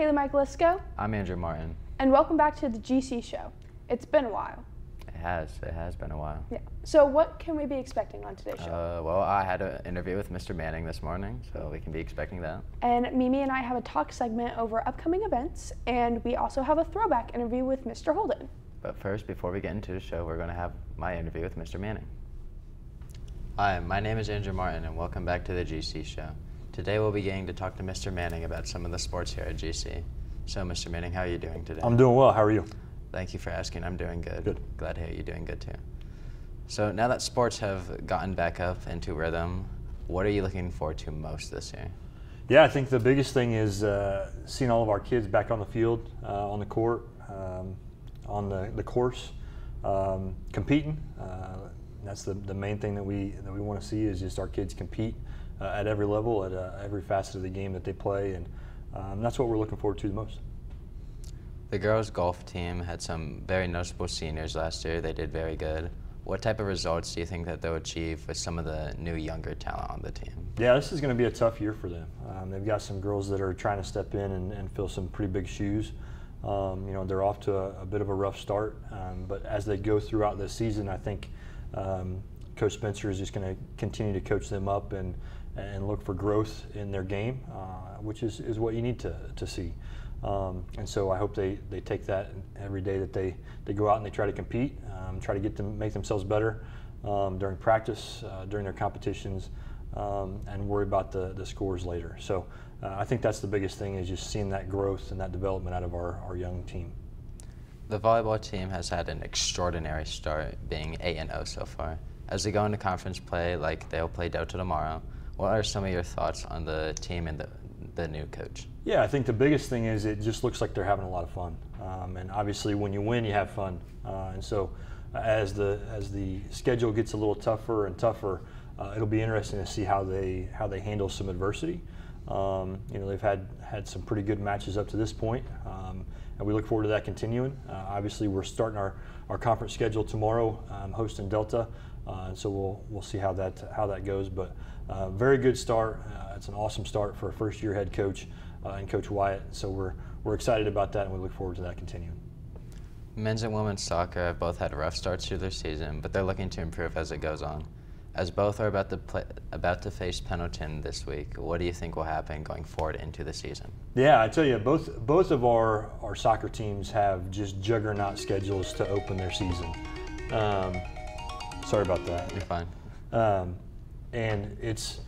I'm Cailey Michaelisco, I'm Andrew Martin. and welcome back to the GC show. It's been a while. It has. It has been a while. Yeah. So, what can we be expecting on today's show? Uh, well, I had an interview with Mr. Manning this morning, so we can be expecting that. and Mimi and I have a talk segment over upcoming events, and we also have a throwback interview with Mr. Holden. But first, before we get into the show, we're going to have my interview with Mr. Manning. Hi, my name is Andrew Martin, and welcome back to the GC show. Today, we'll be getting to talk to Mr. Manning about some of the sports here at GC. So, Mr. Manning, how are you doing today? I'm doing well. How are you? Thank you for asking. I'm doing good. Good. Glad to hear you're doing good too. So now that sports have gotten back up into rhythm, what are you looking forward to most this year? Yeah, I think the biggest thing is uh, seeing all of our kids back on the field, uh, on the court, um, on the, the course, um, competing. Uh, that's the, the main thing that we that we want to see is just our kids compete at every level, at uh, every facet of the game that they play, and um, that's what we're looking forward to the most. The girls' golf team had some very noticeable seniors last year. They did very good. What type of results do you think that they'll achieve with some of the new younger talent on the team? Yeah, this is going to be a tough year for them. Um, they've got some girls that are trying to step in and, and fill some pretty big shoes. Um, you know, they're off to a, a, bit of a rough start, um, but as they go throughout the season, I think um, Coach Spencer is just going to continue to coach them up and and look for growth in their game, uh, which is, is what you need to, to see. Um, and so I hope they, they take that every day that they, they go out and they try to compete, um, try to get them make themselves better um, during practice, uh, during their competitions, um, and worry about the, the scores later. So uh, I think that's the biggest thing is just seeing that growth and that development out of our, our young team. The volleyball team has had an extraordinary start, being 8 and 0 so far. As they go into conference play, like they'll play Delta tomorrow, what are some of your thoughts on the team and the, the new coach? Yeah, I think the biggest thing is it just looks like they're having a lot of fun. Um, and obviously, when you win, you have fun. Uh, and so, uh, as the as the schedule gets a little tougher and tougher, uh, it'll be interesting to see how they how they handle some adversity. Um, you know, they've had had some pretty good matches up to this point, um, and we look forward to that continuing. Uh, obviously, we're starting our, our conference schedule tomorrow, um, hosting Delta, uh, and so we'll we'll see how that how that goes. But uh, very good start. Uh, it's an awesome start for a first year head coach uh, and Coach Wyatt. So we're, we're excited about that and we look forward to that continuing. Men's and women's soccer have both had rough starts to their season, but they're looking to improve as it goes on. As both are about to, play, about to face Pendleton this week, what do you think will happen going forward into the season? Yeah, I tell you, both both of our, our soccer teams have just juggernaut schedules to open their season. Um, sorry about that. You're fine. Um, and it's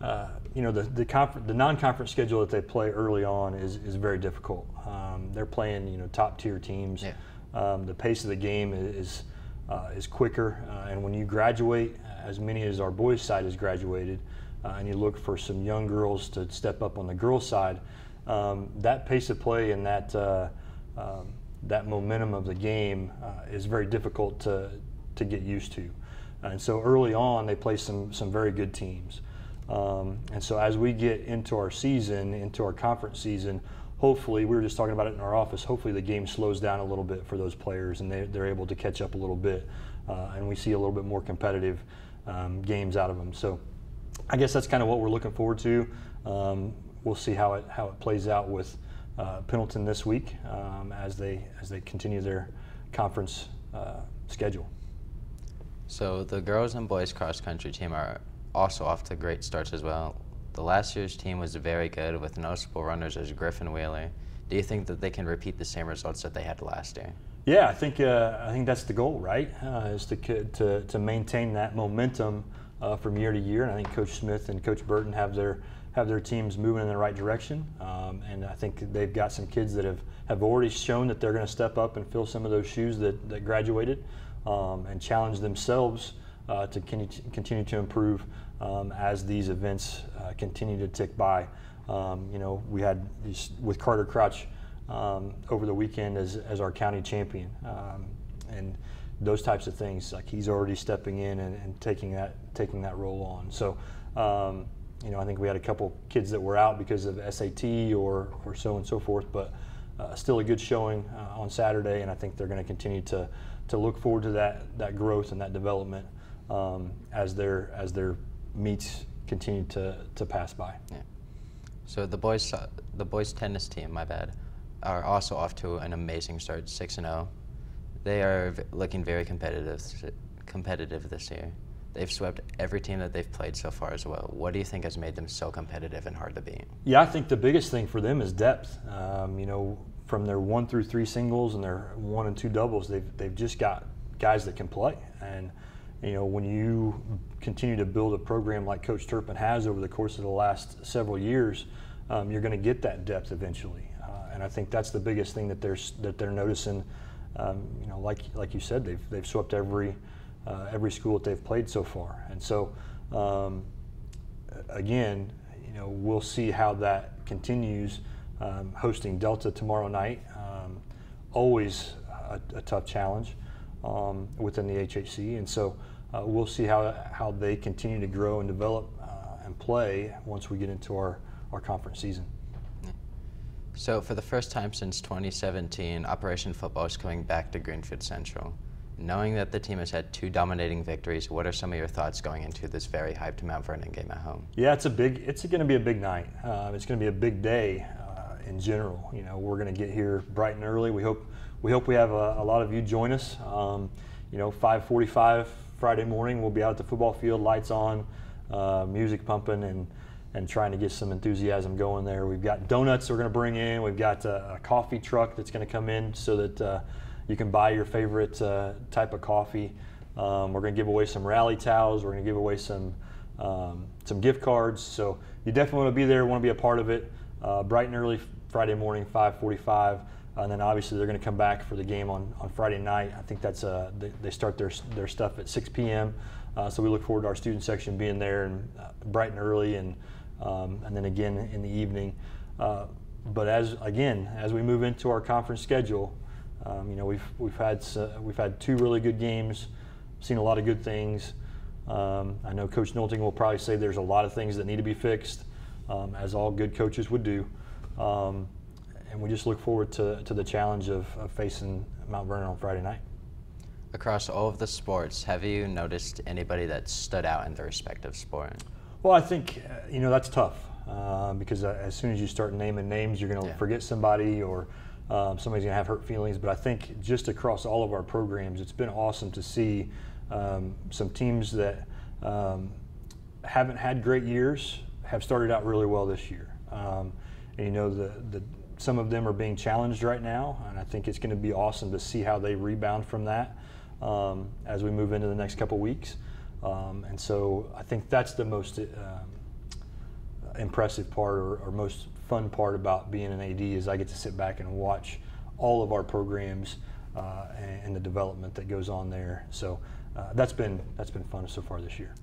uh, you know the the, the non-conference schedule that they play early on is, is very difficult. Um, they're playing you know top tier teams. Yeah. Um, the pace of the game is uh, is quicker, uh, and when you graduate, as many as our boys' side has graduated, uh, and you look for some young girls to step up on the girls' side, um, that pace of play and that uh, um, that momentum of the game uh, is very difficult to to get used to. And so early on, they play some some very good teams. Um, and so as we get into our season, into our conference season, hopefully we were just talking about it in our office. Hopefully the game slows down a little bit for those players, and they, they're able to catch up a little bit, uh, and we see a little bit more competitive um, games out of them. So I guess that's kind of what we're looking forward to. Um, we'll see how it how it plays out with uh, Pendleton this week um, as they as they continue their conference uh, schedule. So the girls and boys cross country team are also off to great starts as well. The last year's team was very good with noticeable runners as Griffin Wheeler. Do you think that they can repeat the same results that they had last year? Yeah, I think uh, I think that's the goal, right? Uh, is to, to to maintain that momentum uh, from year to year, and I think Coach Smith and Coach Burton have their have their teams moving in the right direction. Um, and I think they've got some kids that have, have already shown that they're going to step up and fill some of those shoes that, that graduated um, and challenge themselves uh, to continue to improve um, as these events uh, continue to tick by. Um, you know, we had with Carter Crouch um, over the weekend as, as our county champion, um, and those types of things. Like he's already stepping in and, and taking that taking that role on. So. Um, you know, I think we had a couple kids that were out because of SAT or, or so and so forth, but uh, still a good showing uh, on Saturday, and I think they're going to continue to to look forward to that that growth and that development um, as their as their meets continue to to pass by. Yeah. So the boys, uh, the boys tennis team, my bad, are also off to an amazing start, six and zero. They are v- looking very competitive, competitive this year. They've swept every team that they've played so far as well. What do you think has made them so competitive and hard to beat? Yeah, I think the biggest thing for them is depth. Um, you know, from their one through three singles and their one and two doubles, they've they've just got guys that can play. And you know, when you continue to build a program like Coach Turpin has over the course of the last several years, um, you're going to get that depth eventually. Uh, and I think that's the biggest thing that they're that they're noticing. Um, you know, like like you said, they've they've swept every uh, every school that they've played so far, and so um, again, you know, we'll see how that continues. Um, hosting Delta tomorrow night, um, always a, a, tough challenge um, within the HHC, and so uh, we'll see how how they continue to grow and develop uh, and play once we get into our our conference season. So, for the first time since 2017, Operation Football is coming back to Greenfield Central. Knowing that the team has had two dominating victories, what are some of your thoughts going into this very hyped Mount Vernon game at home? Yeah, it's a big. It's going to be a big night. Uh, it's going to be a big day in general. You know, we're going to get here bright and early. We hope we hope we have a, a lot of you join us. Um, you know, 5:45 Friday morning, we'll be out at the football field, lights on, uh, music pumping, and and trying to get some enthusiasm going there. We've got donuts we're going to bring in. We've got a, a coffee truck that's going to come in so that uh, you can buy your favorite uh, type of coffee. Um, we're going to give away some rally towels. We're going to give away some um, some gift cards. So you definitely want to be there, want to be a part of it. Uh, bright and early Friday morning, 5:45, and then obviously they're going to come back for the game on, on Friday night. I think that's uh, they, they start their their stuff at 6 p.m. Uh, so we look forward to our student section being there and uh, bright and early, and um, and then again in the evening. Uh, but as again as we move into our conference schedule. Um, you know, we've we've had uh, we've had two really good games, seen a lot of good things. Um, I know Coach Nolting will probably say there's a lot of things that need to be fixed, um, as all good coaches would do. Um, and we just look forward to, to the challenge of, of, facing Mount Vernon on Friday night. Across all of the sports, have you noticed anybody that stood out in their respective sport? Well, I think uh, you know that's tough uh, because uh, as soon as you start naming names, you're going to yeah. forget somebody or um, somebody's going to have hurt feelings, but I think just across all of our programs, it's been awesome to see um, some teams that um, haven't had great years have started out really well this year. Um, you know, the, the, some of them are being challenged right now, and I think it's going to be awesome to see how they rebound from that um, as we move into the next couple weeks. Um, and so I think that's the most impressive part or, or most fun part about being an AD is I get to sit back and watch all of our programs uh, and, and, the development that goes on there. So uh, that's been that's been fun so far this year.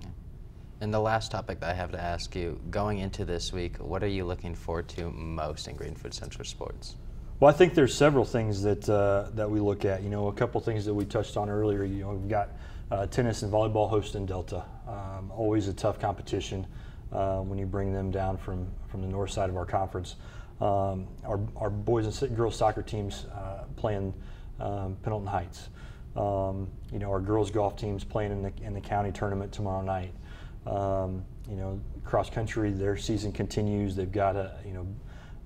And the last topic that I have to ask you, going into this week, what are you looking forward to most in Greenfield Central Sports? Well, I think there's several things that uh, that we look at. You know, a couple things that we touched on earlier. You know, we've got uh, tennis and volleyball hosting Delta. Um, always a tough competition uh, when you bring them down from, from the north side of our conference. Um, our, our boys and girls soccer teams uh, playing um, Pendleton Heights. Um, you know, our girls golf teams playing in the, in the county tournament tomorrow night. Um, you know, cross country, their season continues. They've got a, you know,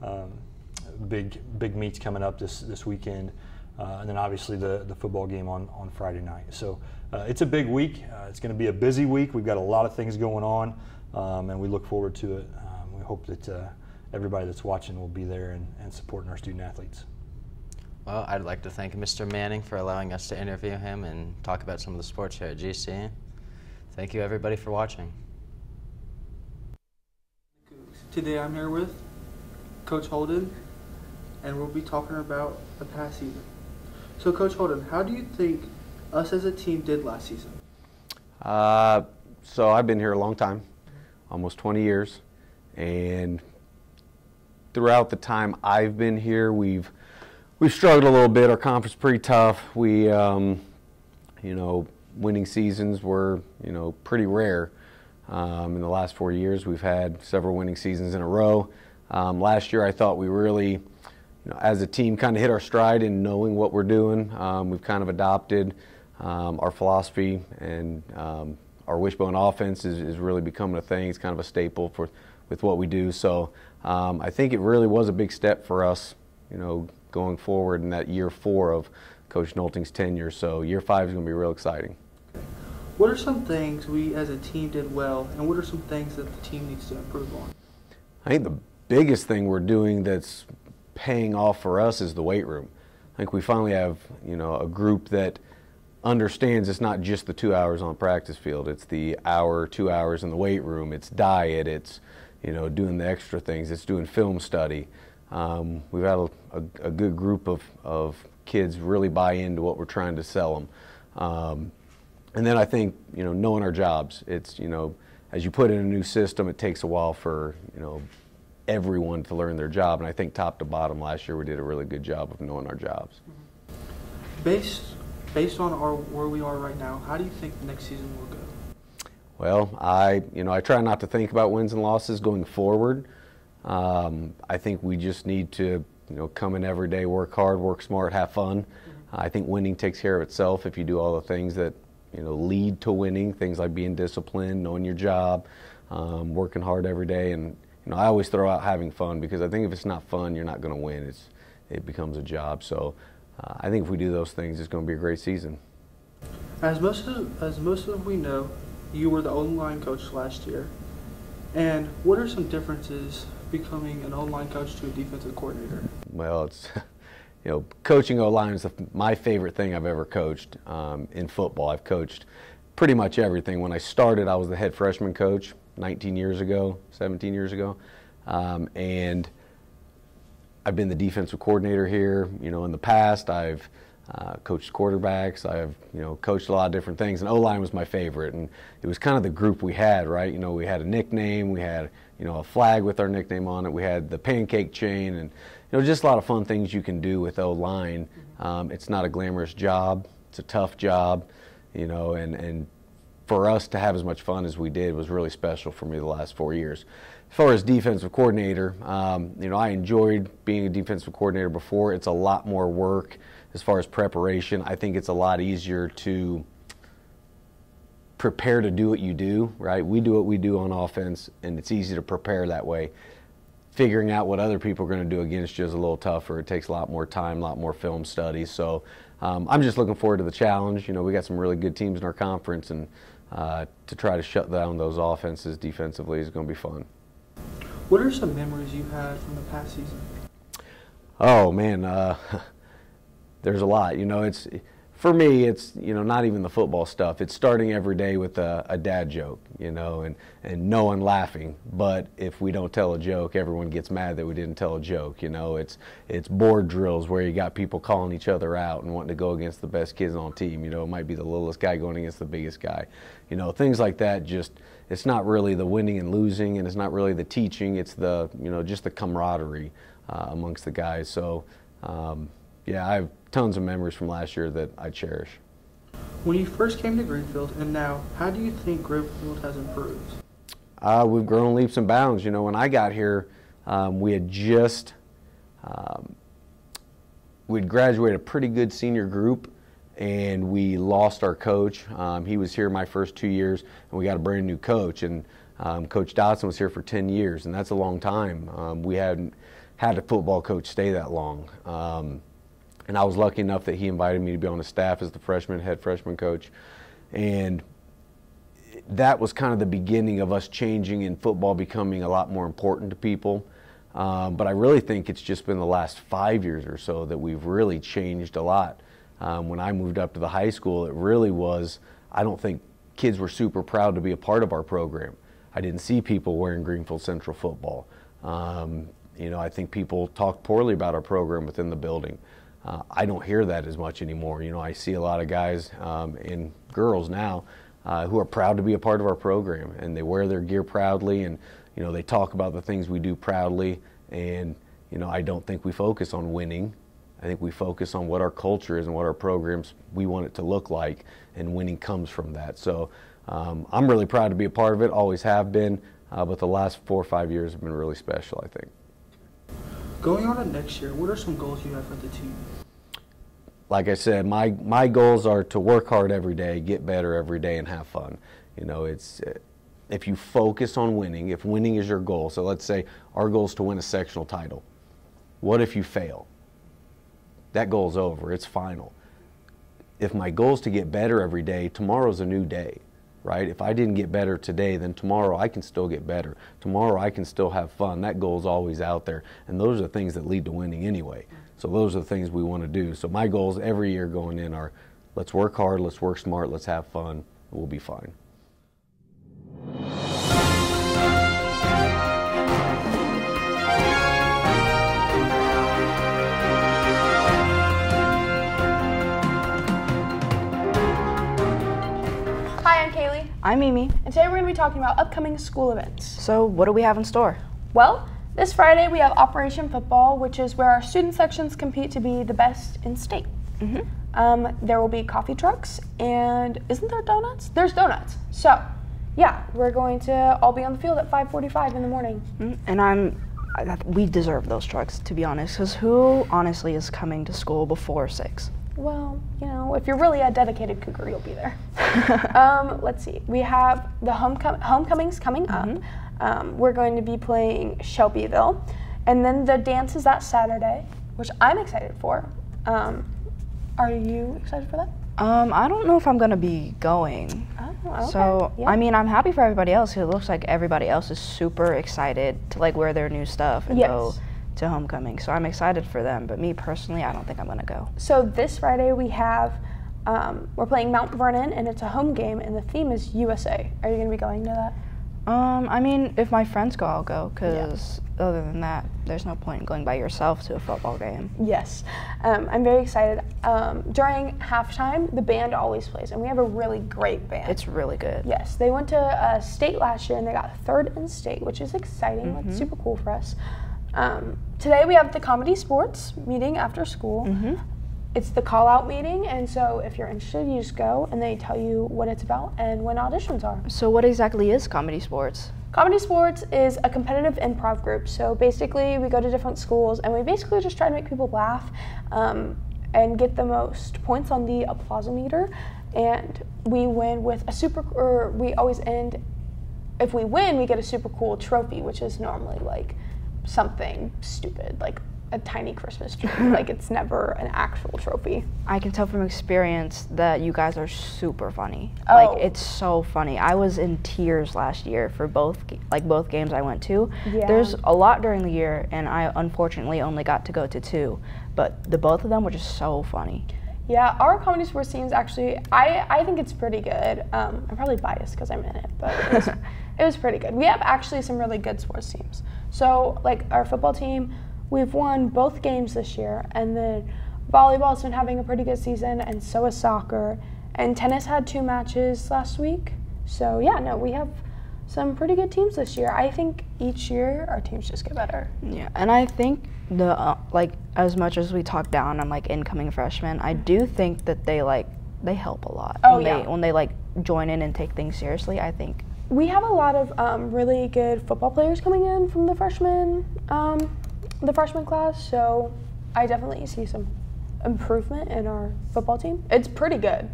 um, big, big meets coming up this, this weekend. Uh, and then obviously the, the football game on, on Friday night. So uh, it's a big week. Uh, it's going to be a busy week. We've got a lot of things going on um, and we look forward to it. Um, we hope that uh, everybody that's watching will be there and, and supporting our student athletes. Well, I'd like to thank Mr. Manning for allowing us to interview him and talk about some of the sports here at GC. Thank you, everybody, for watching. Today I'm here with Coach Holden, and we'll be talking about the past season. So, Coach Holden, how do you think us as a team did last season? Uh, so I've been here a long time almost 20 years. And throughout the time I've been here, we've we've struggled a little bit. Our conference pretty tough. We, um, you know, winning seasons were you know pretty rare. Um, in the last four years, we've had several winning seasons in a row. Um, last year, I thought we really, you know, as a team, kind of hit our stride in knowing what we're doing. Um, we've kind of adopted um, our philosophy and um, our wishbone offense is, is really becoming a thing. It's kind of a staple for with what we do. So um, I think it really was a big step for us, you know, going forward in that year four of Coach Nolting's tenure. So year five is going to be real exciting. What are some things we as a team did well, and what are some things that the team needs to improve on? I think the biggest thing we're doing that's paying off for us is the weight room. I think we finally have, you know, a group that understands it's not just the two hours on practice field. It's the hour, two hours in the weight room. It's diet. It's, you know, doing the extra things. It's doing film study. Um, we've had a, a, a, good group of, of kids really buy into what we're trying to sell them. Um, and then I think, you know, knowing our jobs. It's, you know, as you put in a new system, it takes a while for, you know, everyone to learn their job. And I think top to bottom last year we did a really good job of knowing our jobs. Based based on our where we are right now, how do you think the next season will go? Well, I you know I try not to think about wins and losses going forward. Um, I think we just need to you know come in every day, work hard, work smart, have fun. Mm-hmm. I think winning takes care of itself if you do all the things that you know lead to winning. Things like being disciplined, knowing your job, um, working hard every day, and you know I always throw out having fun because I think if it's not fun, you're not going to win. It's it becomes a job. So uh, I think if we do those things, it's going to be a great season. As most of, as most of we know, you were the O-line coach last year. And what are some differences becoming an O-line coach to a defensive coordinator? Well, it's you know, coaching O-line is my favorite thing I've ever coached um, in football. I've coached pretty much everything. When I started, I was the head freshman coach 19 years ago, 17 years ago, um, and I've been the defensive coordinator here. You know, in the past, I've uh, coached quarterbacks. I've you know coached a lot of different things, and O line was my favorite. And it was kind of the group we had, right? You know, we had a nickname, we had you know a flag with our nickname on it, we had the pancake chain, and you know just a lot of fun things you can do with O line. Um, it's not a glamorous job; it's a tough job, you know, and and for us to have as much fun as we did was really special for me the last four years as far as defensive coordinator, um, you know, I enjoyed being a defensive coordinator before. It's a lot more work as far as preparation. I think it's a lot easier to prepare to do what you do, right? We do what we do on offense, and it's easy to prepare that way. Figuring out what other people are going to do against you is a little tougher. It takes a lot more time, a lot more film study. So um, I'm just looking forward to the challenge. You know, we got some really good teams in our conference, and uh, to try to shut down those offenses defensively is going to be fun. What are some memories you had from the past season? Oh man, uh, there's a lot. You know, it's for me. It's you know not even the football stuff. It's starting every day with a, a dad joke. You know, and and no one laughing. But if we don't tell a joke, everyone gets mad that we didn't tell a joke. You know, it's it's board drills where you got people calling each other out and wanting to go against the best kids on team. You know, it might be the littlest guy going against the biggest guy. You know, things like that just it's not really the winning and losing, and it's not really the teaching. It's the you know just the camaraderie uh, amongst the guys. So um, yeah, I have tons of memories from last year that I cherish. When you first came to Greenfield and now, how do you think Greenfield has improved? Uh, we've grown leaps and bounds. You know, when I got here, um, we had just um, we'd graduated a pretty good senior group and we lost our coach. Um, he was here my first two years, and we got a brand new coach. And um, Coach Dotson was here for 10 years, and that's a long time. Um, we hadn't had a football coach stay that long. And I was lucky enough that he invited me to be on the staff as the freshman, head freshman coach. And that was kind of the beginning of us changing and football becoming a lot more important to people. Um, but I really think it's just been the last five years or so that we've really changed a lot. Um, when I moved up to the high school, it really was, I don't think kids were super proud to be a part of our program. I didn't see people wearing Greenfield Central football. Um, you know, I think people talk poorly about our program within the building. Uh, I don't hear that as much anymore. You know, I see a lot of guys um, and girls now uh, who are proud to be a part of our program, and they wear their gear proudly, and you know, they talk about the things we do proudly. And you know, I don't think we focus on winning. I think we focus on what our culture is and what our programs we want it to look like, and winning comes from that. So um, I'm really proud to be a part of it. Always have been, uh, but the last four or five years have been really special. I think. Going on to next year, what are some goals you have for the team? Like I said, my my goals are to work hard every day, get better every day, and have fun. You know, it's uh, if you focus on winning, if winning is your goal, so let's say our goal is to win a sectional title. What if you fail? That goal's over, it's final. If my goal is to get better every day, tomorrow's a new day, right? If I didn't get better today, then tomorrow I can still get better. Tomorrow I can still have fun. That goal is always out there. And those are the things that lead to winning anyway. So those are the things we want to do. So my goals every year going in are let's work hard, let's work smart, let's have fun, we'll be fine. I'm Mimi. and today we're going to be talking about upcoming school events. So, what do we have in store? Well, this Friday we have Operation Football, which is where our student sections compete to be the best in state. Um, there will be coffee trucks, and isn't there donuts? There's donuts. So, yeah, we're going to all be on the field at 5:45 in the morning. Mm, And I'm, I, we deserve those trucks, to be honest, because who honestly is coming to school before six? Well, you know, if you're really a dedicated cougar, you'll be there. um, let's see. We have the homecom- homecomings coming up. Um, we're going to be playing Shelbyville, and then the dance is that Saturday, which I'm excited for. Um, are you excited for that? Um, I don't know if I'm gonna be going. Oh, okay. So, yeah. I mean, I'm happy for everybody else. It looks like everybody else is super excited to like wear their new stuff and go Yes. To homecoming. So I'm excited for them. But me personally, I don't think I'm gonna go. So this Friday we have um, we're playing Mount Vernon, and it's a home game, and the theme is USA. Are you going to be going to that? Um, I mean, if my friends go, I'll go. Cause other than that, there's no point in going by yourself to a football game. Yes, um, I'm very excited. Um, during halftime, the band always plays, and we have a really great band. It's really good. yes, they went to uh, state last year and they got third in state, which is exciting. That's super cool for us. Um, today we have the comedy sports meeting after school. It's the call out meeting, and so if you're interested, you just go and they tell you what it's about and when auditions are. So, what exactly is comedy sports? Comedy Sports is a competitive improv group. So basically, we go to different schools and we basically just try to make people laugh um, and get the most points on the applausometer. And we win with a super, or we always end, if we win, we get a super cool trophy, which is normally like something stupid, like a tiny Christmas tree. like it's never an actual trophy. I can tell from experience that you guys are super funny. Oh. Like it's so funny. I was in tears last year for both like both games I went to. Yeah. There's a lot during the year and I unfortunately only got to go to two, but the both of them were just so funny. Yeah, our comedy sports is actually I, I think it's pretty good. Um, I'm probably biased because I'm in it, but it was, it was pretty good. We have actually some really good sports teams. So like our football team, we've won both games this year, and then volleyball's been having a pretty good season, and so is soccer. And tennis had two matches last week. So yeah, no, we have some pretty good teams this year. I think each year our teams just get better. Yeah, and I think the uh, like as much as we talk down on like incoming freshmen, I do think that they like they help a lot. Oh, when yeah. They, when they like join in and take things seriously, I think. We have a lot of um, really good football players coming in from the freshman, um, the freshman class. So I definitely see some improvement in our football team. It's pretty good.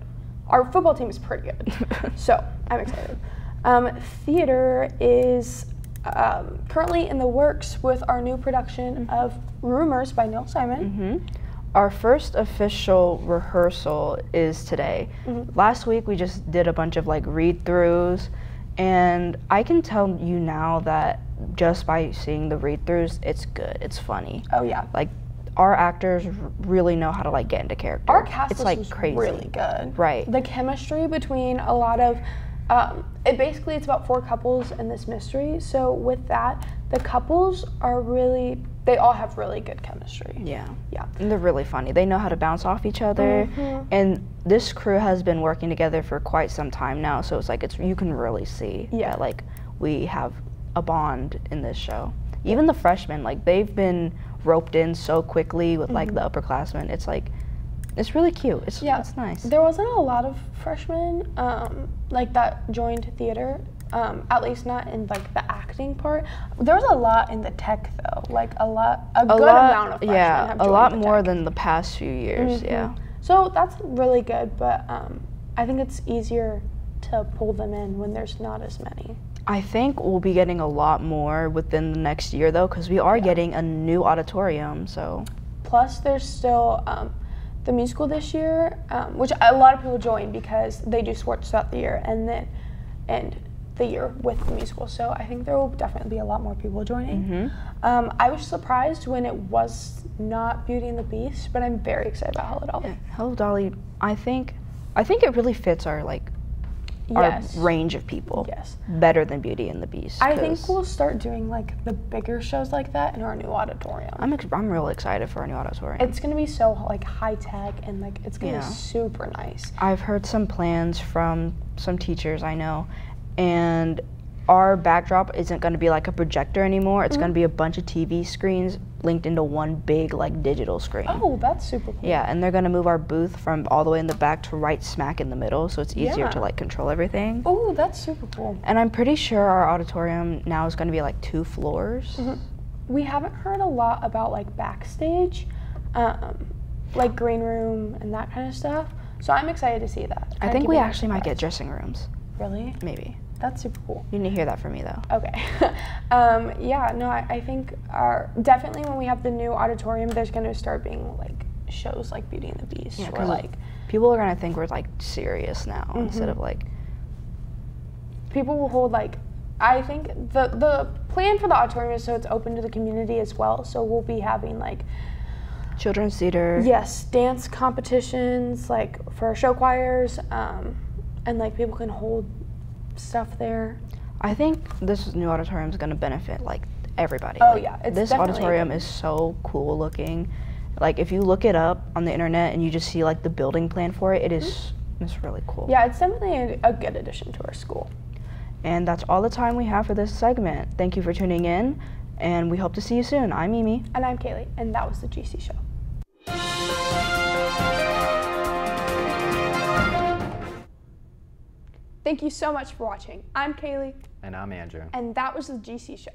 Our football team is pretty good. so I'm excited. Um, theater is um, currently in the works with our new production of Rumors by Neil Simon. hmm Our first official rehearsal is today. Last week we just did a bunch of like read throughs, and I can tell you now that just by seeing the read throughs, it's good. It's funny. Oh yeah. Like our actors really know how to like get into character. Our cast it's like was crazy. really good. Right. The chemistry between a lot of um, it basically it's about four couples in this mystery. So with that, the couples are really they all have really good chemistry. Yeah. Yeah. And they're really funny. They know how to bounce off each other. Mhm. And this crew has been working together for quite some time now, so it's like it's you can really see Yeah. that like we have a bond in this show. Even the freshmen, like they've been roped in so quickly with like the upperclassmen. It's like it's really cute. It's. Yeah. it's nice. There wasn't a lot of freshmen um, like that joined theater. Um, at least not in like the acting part. There was a lot in the tech though, like a lot, a, a good lot, amount of freshmen yeah, a lot more tech. than the past few years. Yeah. Mhm. So that's really good, but um, I think it's easier to pull them in when there's not as many. I think we'll be getting a lot more within the next year though, because we are getting a new auditorium. So Plus, there's still um, the musical this year, um, which a lot of people join because they do sports throughout the year, and then and the year with the musical. So I think there will definitely be a lot more people joining. Um, I was surprised when it was not Beauty and the Beast, but I'm very excited about Hello Dolly. Hello Dolly, I think I think it really fits our like Yes. our range of people Yes. better than Beauty and the Beast. I think we'll start doing like the bigger shows like that in our new auditorium. I'm ex- I'm real excited for our new auditorium. it's gonna be so like high tech and like it's gonna Yeah. be super nice. I've heard some plans from some teachers I know, and our backdrop isn't going to be like a projector anymore. It's going to be a bunch of TV screens linked into one big like digital screen. Oh, that's super cool. Yeah, and they're going to move our booth from all the way in the back to right smack in the middle, so it's easier to like control everything. Oh, that's super cool. And I'm pretty sure our auditorium now is going to be like two floors. We haven't heard a lot about like backstage, um, like green room and that kind of stuff. So I'm excited to see that. I think we actually might get dressing rooms. Really? Maybe. That's super cool. You didn't hear that from me though. Okay. um, yeah, no, I, I think our definitely when we have the new auditorium, there's going to start being like shows like Beauty and the Beast Yeah, or like People are gonna think we're like serious now instead of like people will hold like I think the the plan for the auditorium is so it's open to the community as well. So we'll be having like children's theater. yes, dance competitions like for show choirs, um, and like people can hold stuff there. I think this new auditorium is going to benefit like everybody. Oh, Like, yeah, it's this auditorium is so cool looking. Like if you look it up on the internet and you just see like the building plan for it, it is mm-hmm. it's really cool. Yeah, it's definitely a, a good addition to our school. And that's all the time we have for this segment. Thank you for tuning in, and we hope to see you soon. I'm Mimi. And I'm Cailey, and that was the GC show. Thank you so much for watching. I'm Cailey, And I'm Andrew. and that was the GC show.